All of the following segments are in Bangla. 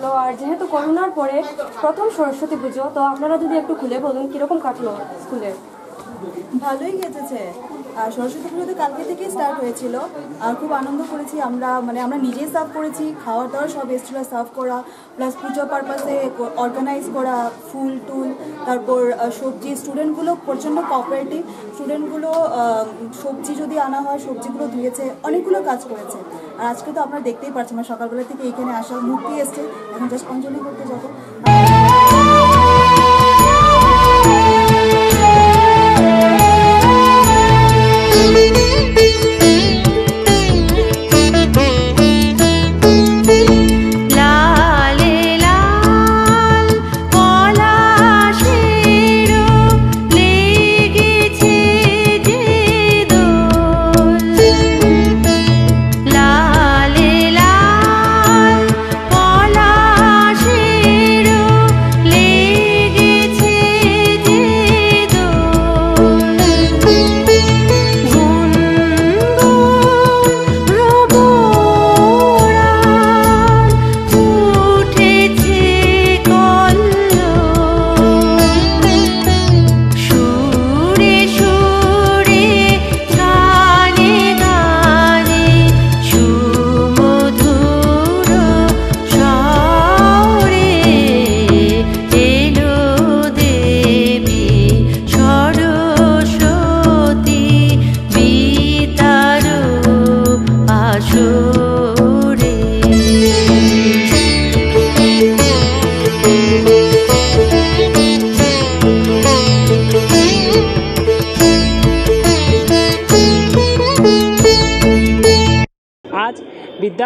কাটলো আর যেহেতু করোনার পরে প্রথম সরস্বতী পুজো, তো আপনারা যদি একটু খুলে বলুন, কীরকম কাটলো স্কুলে ভালোই কেটেছে। আর সরস্বতী পুজো তো কালকে থেকেই স্টার্ট হয়েছিল। আর খুব আনন্দ করেছি আমরা মানে আমরা নিজেই সার্ভ করেছি, খাওয়ার দাওয়ার সব এসেছিল সার্ভ করা প্লাস পুজো পারপাসে অর্গানাইজ করা, ফুল, টুল, তারপর সবজি স্টুডেন্টগুলো প্রচণ্ড কোঅপারেটিভ স্টুডেন্টগুলো সবজি যদি আনা হয়, সবজিগুলো ধুয়েছে, অনেকগুলো কাজ করেছে। আর আজকে তো আপনারা দেখতেই পাচ্ছেন আমরা সকালবেলা থেকে এখানে আসা মূর্তি এসছে। এখন জাস্ট অঞ্জলি করতে যাব।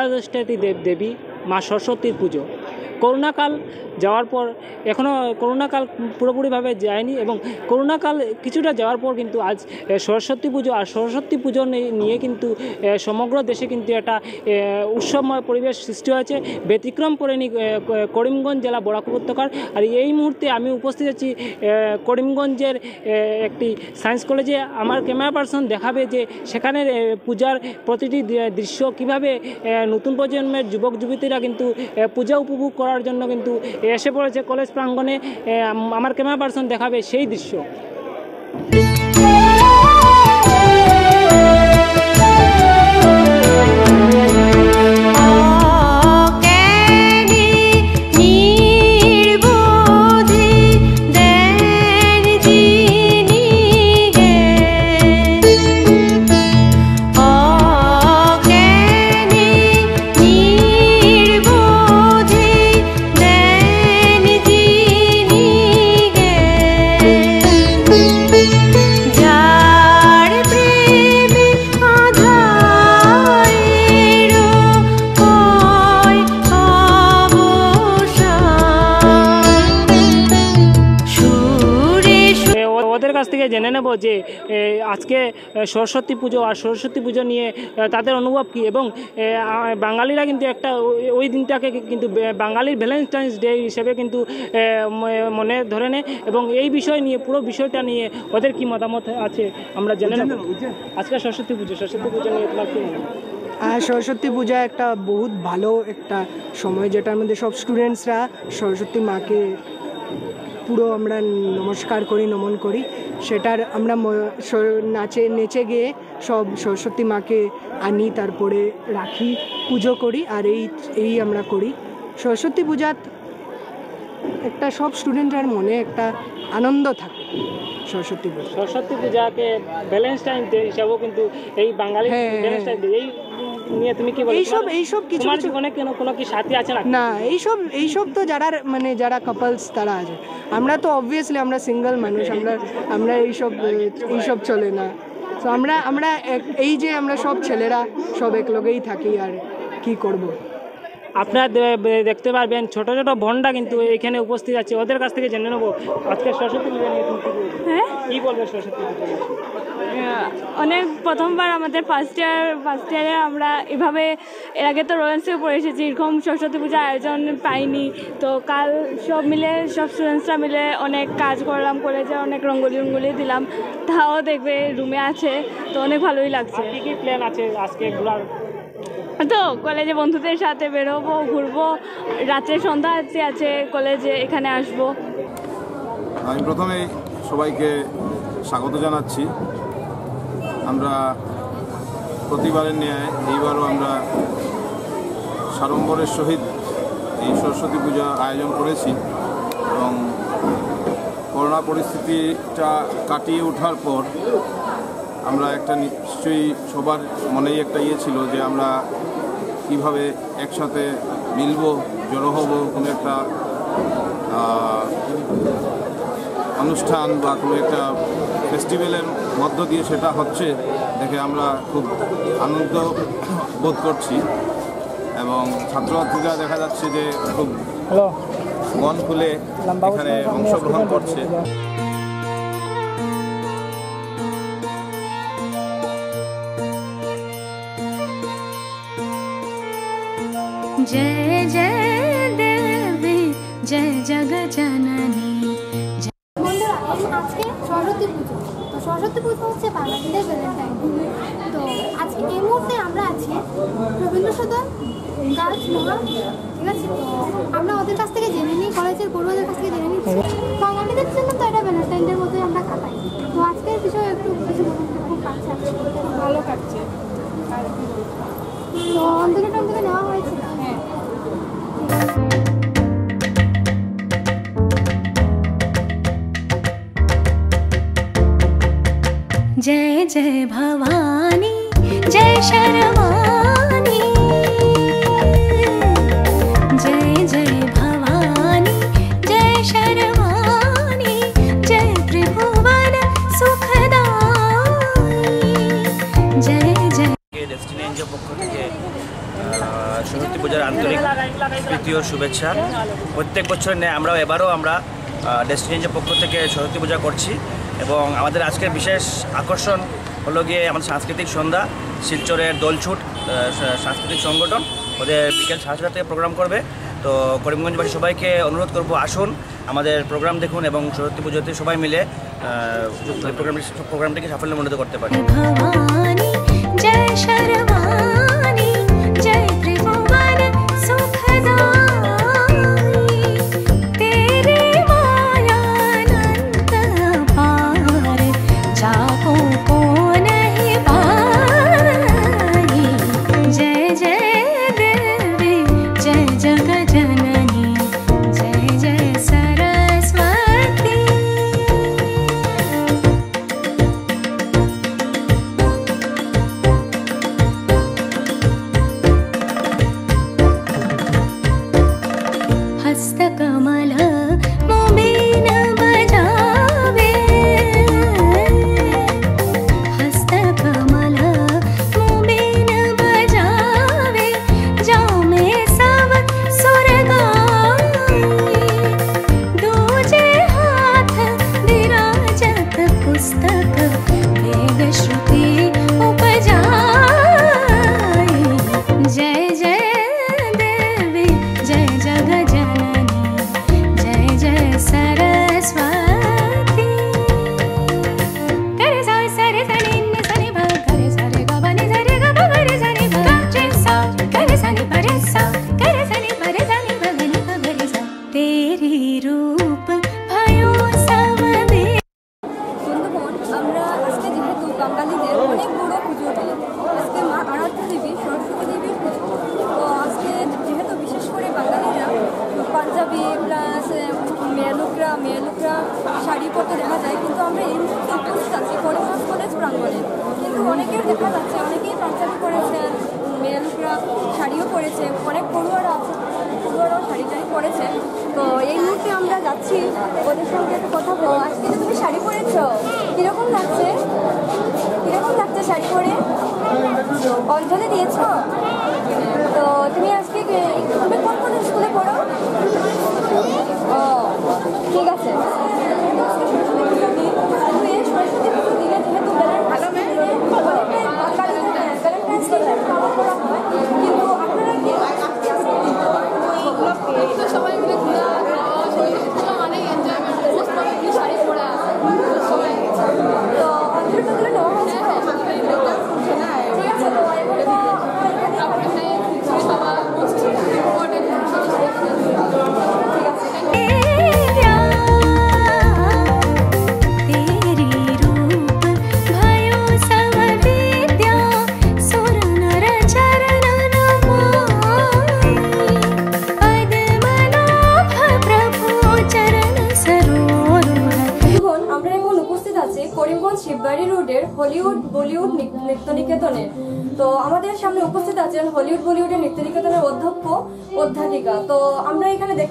বিদ্যাদষ্টাতি দেবদেবী মা সরস্বতীর পুজো। করোনাকাল যাওয়ার পর এখনও করোনাকাল পুরোপুরিভাবে যায়নি এবং করোনাকাল কিছুটা যাওয়ার পর কিন্তু আজ সরস্বতী পুজো আর সরস্বতী পুজো নিয়ে কিন্তু সমগ্র দেশে কিন্তু একটা উৎসবময় পরিবেশ সৃষ্টি হয়েছে। ব্যতিক্রম করেনি করিমগঞ্জ জেলা বরাক উপত্যকার। আর এই মুহূর্তে আমি উপস্থিত আছি করিমগঞ্জের একটি সায়েন্স কলেজে। আমার ক্যামেরা পার্সন দেখাবে যে সেখানের পূজার প্রতিটি দৃশ্য কীভাবে নতুন প্রজন্মের যুবক যুবতীরা কিন্তু পূজা উপভোগ করার জন্য কিন্তু এসে পড়েছে কলেজ প্রাঙ্গণে আমার ক্যামেরা পার্সন দেখাবে সেই দৃশ্য। যে আজকে সরস্বতী পুজো আর সরস্বতী পুজো নিয়ে তাদের অনুভব কী? এবং বাঙালিরা কিন্তু একটা ওই- দিনটাকে কিন্তু বাঙালির ভ্যালেন্টাইন্স ডে হিসেবে কিন্তু মনে ধরে নেয় এবং এই বিষয় নিয়ে পুরো বিষয়টা নিয়ে ওদের কি মতামত আছে আমরা জেনে নেব। আজকে সরস্বতী পুজো সরস্বতী পুজো নিয়ে তোমার কি মনে হয়? আর সরস্বতী পূজা একটা বহুত ভালো একটা সময় যেটার মধ্যে সব স্টুডেন্টসরা সরস্বতী মাকে পুরো আমরা নমস্কার করি, নমন করি। সেটার আমরা নাচে, নেচে গিয়ে সব সরস্বতী মাকে আনি, তারপরে রাখি, পুজো করি, আর এই এই আমরা করি। সরস্বতী পূজাত একটা সব স্টুডেন্টরার মনে একটা আনন্দ থাকে। সরস্বতী পূজা সরস্বতী পূজাকে ভ্যালেন্টাইন ডে হিসাবেও কিন্তু এই বাঙালি হ্যাঁ, হ্যাঁ। এই নিয়ে তুমি কি বলো? এইসব কিছু কিছু জীবনে কোনো কি সাথী আছে না না এইসব এইসব তো যারা মানে যারা কাপলস তারা আছে। আমরা তো অবভিয়াসলি আমরা সিঙ্গেল মানুষ আমরা আমরা এইসব এইসব চলে না। তো আমরা আমরা এই যে আমরা সব ছেলেরা সব এক একলগেই থাকি আর কি করব? আপনারা দেখতে পারবেন ছোট ছোট ভন্ডা কিন্তু এখানে উপস্থিত আছে। ওদের কাছ থেকে জেনে নেব। আজকে সরস্বতী পূজা নিয়ে তুমি কি বলবে? সরস্বতী পূজা অনেক প্রথমবার আমাদের ফার্স্ট ইয়ার ফার্স্ট ইয়ারে আমরা এভাবে এর আগে তো রোয়েন্সেও পড়ে এসেছি এরকম সরস্বতী পূজা আয়োজন পাইনি। তো কাল সব মিলে সব স্টুডেন্টসরা মিলে অনেক কাজ করলাম কলেজে অনেক রঙ্গোলি রঙ্গোলি দিলাম। তাও দেখবে রুমে আছে তো অনেক ভালোই লাগছে। কী কী প্ল্যান আছে আজকে ঘোরার? তো কলেজে বন্ধুদের সাথে বেরোবো, ঘুরবো রাত্রে সন্ধ্যা আরতি আছে কলেজে এখানে আসব। আমি প্রথমে সবাইকে স্বাগত জানাচ্ছি। আমরা প্রতিবারের ন্যায় এইবারও আমরা সাড়ম্বরের সহিত এই সরস্বতী পূজা আয়োজন করেছি এবং করোনা পরিস্থিতিটা কাটিয়ে ওঠার পর আমরা একটা নিশ্চয়ই সবার মনেই একটা ইয়ে ছিল যে আমরা কীভাবে একসাথে মিলব জড়ো হব কোনো একটা অনুষ্ঠান বা কোনো একটা ফেস্টিভ্যালের মধ্য দিয়ে সেটা হচ্ছে দেখে আমরা খুব আনন্দ বোধ করছি। এবং ছাত্রছাত্রীরা দেখা যাচ্ছে যে খুব মন খুলে এখানে অংশগ্রহণ করছে। আজকে সরস্বতী পুজো। তো সরস্বতী পুজো হচ্ছে বাঙালিদের ভ্যালেন্টাইন তো আজকে এই মুহূর্তে আমরা আছি রবীন্দ্র সদন গার্লস মহা ঠিক আছে? তো আমরা ওদের কাছ থেকে জেনে নিই কলেজের পড়ুয়াদের কাছ থেকে জেনে নিচ্ছি বাঙালিদের জন্য তো এটা ভ্যালেন্টাইনদের মধ্যে আমরা কাটাই। তো আজকের বিষয়ে একটু কিছু খুব কাটছে। ভালো কাটছে। তো অন্তকে টন্তকে নেওয়া হয়েছে। जय जय भवानी जय शर्वाणी जय जय भवानी जय शर्वाणी जय त्रिभुवन सुखदाई जय जय ডেস্টিনি এনজিও পক্ষ থেকে আহ, সরস্বতী পূজার আন্তরিক প্রীতি ও শুভেচ্ছা প্রত্যেক বছর নেয় আমরাও এবারও আমরা ডেস্টিনি এনজিও পক্ষ থেকে সরস্বতী পূজা করছি এবং আমাদের আজকের বিশেষ আকর্ষণ হলো গিয়ে আমাদের সাংস্কৃতিক সন্ধ্যা, শিলচরের দোলছুট সাংস্কৃতিক সংগঠন। ওদের বিকেল সাড়ে ছটা থেকে প্রোগ্রাম করবে। তো করিমগঞ্জবাসী সবাইকে অনুরোধ করব, আসুন আমাদের প্রোগ্রাম দেখুন এবং সরস্বতী পুজোতে সবাই মিলে প্রোগ্রামটি প্রোগ্রামটিকে সাফল্যমণ্ডিত করতে পারি। Christmas. পরতে দেখা যায়, কিন্তু আমরা এই মুহূর্তে উপস্থিত আছি কলেজ কলেজ প্রাঙ্গণে। কিন্তু অনেকের দেখা যাচ্ছে, অনেকেই পাঞ্জাবি পরেছেন মেয়েলুকরা শাড়িও পরেছে, অনেক পড়ুয়ারা আছে, পড়ুয়ারাও শাড়ি টাড়ি পরেছে। তো এই মুহূর্তে আমরা যাচ্ছি ওদের সঙ্গে একটু কথা বলব। আজকে যে তুমি শাড়ি পরেছো, কীরকম লাগছে? কীরকম লাগছে শাড়ি পরে? অঞ্জলি দিয়েছ? তো তুমি আজকে তুমি কোন কোন স্কুলে পড়ো?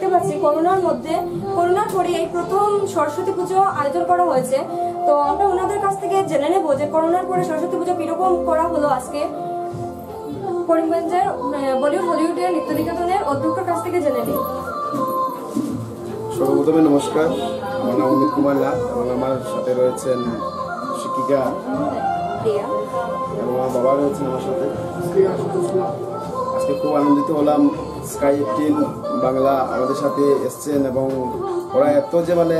দেখতে পাচ্ছি করোনার মধ্যে করোনার পরে এই প্রথম সরস্বতী পুজো আয়োজন করা হয়েছে। তো আমরা ওনাদের কাছ থেকে জেনে নেব যে করোনার পরে সরস্বতী পুজো কীরকম করা হলো আজকে। করিমগঞ্জের বলিউড হলিউডের নৃত্য নিকেতনের অধ্যক্ষের কাছ থেকে জেনে নিই। সর্বপ্রথমে নমস্কার। আমার নাম অমিত কুমার নাথ এবং আমার সাথে রয়েছেন শিক্ষিকা এবং আমার বাবা রয়েছেন আমার সাথে। আজকে খুব আনন্দিত হলাম। স্কাই এইটিন বাংলা আমাদের সাথে এসছেন এবং ওরা এত যে মানে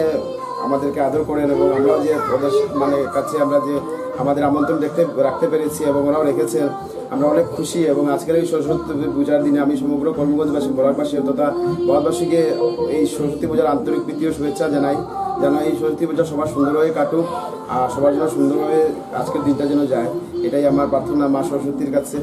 আমাদেরকে আদর করেন এবং আমরাও যে ওদের মানে কাছে আমরা যে আমাদের আমন্ত্রণ দেখতে, রাখতে পেরেছি এবং ওরাও রেখেছেন, আমরা অনেক খুশি এবং আজকের এই সরস্বতী পূজার দিনে আমি সমগ্র কর্মগঞ্জবাসী, বরাকবাসী তথা বরাকবাসীকে এই সরস্বতী পূজার আন্তরিক প্রীতি শুভেচ্ছা জানাই, যেন এই সরস্বতী পূজা সবার সুন্দরভাবে কাটুক আর সবার জন্য সুন্দরভাবে আজকের দিনটা যেন যায়, এটাই আমার প্রার্থনা মা সরস্বতীর কাছে।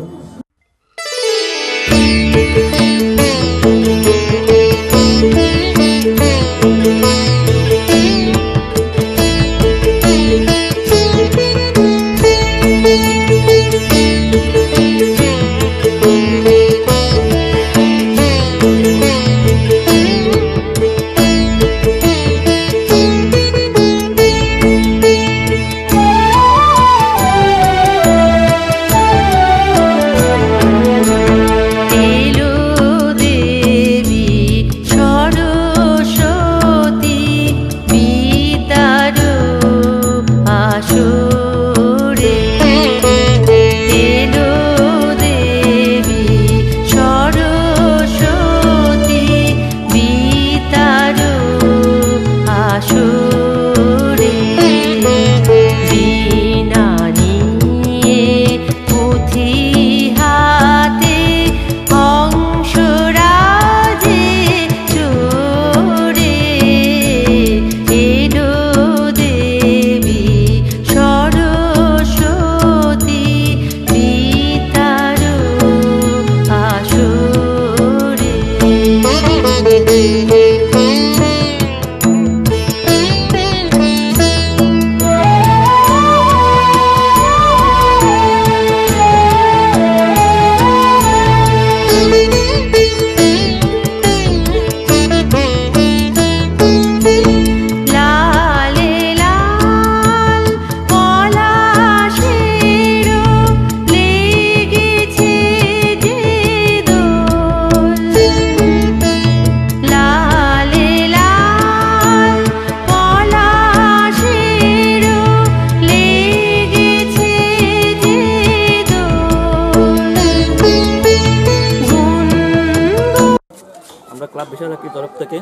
ক্লাব বিশাল বিশালাকির তরফ থেকে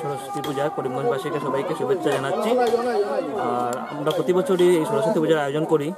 সরস্বতী পূজা করিমগঞ্জবাসীকে সবাইকে শুভেচ্ছা জানাচ্ছি। আর আমরা প্রতি বছরই এই সরস্বতী পূজার আয়োজন করি।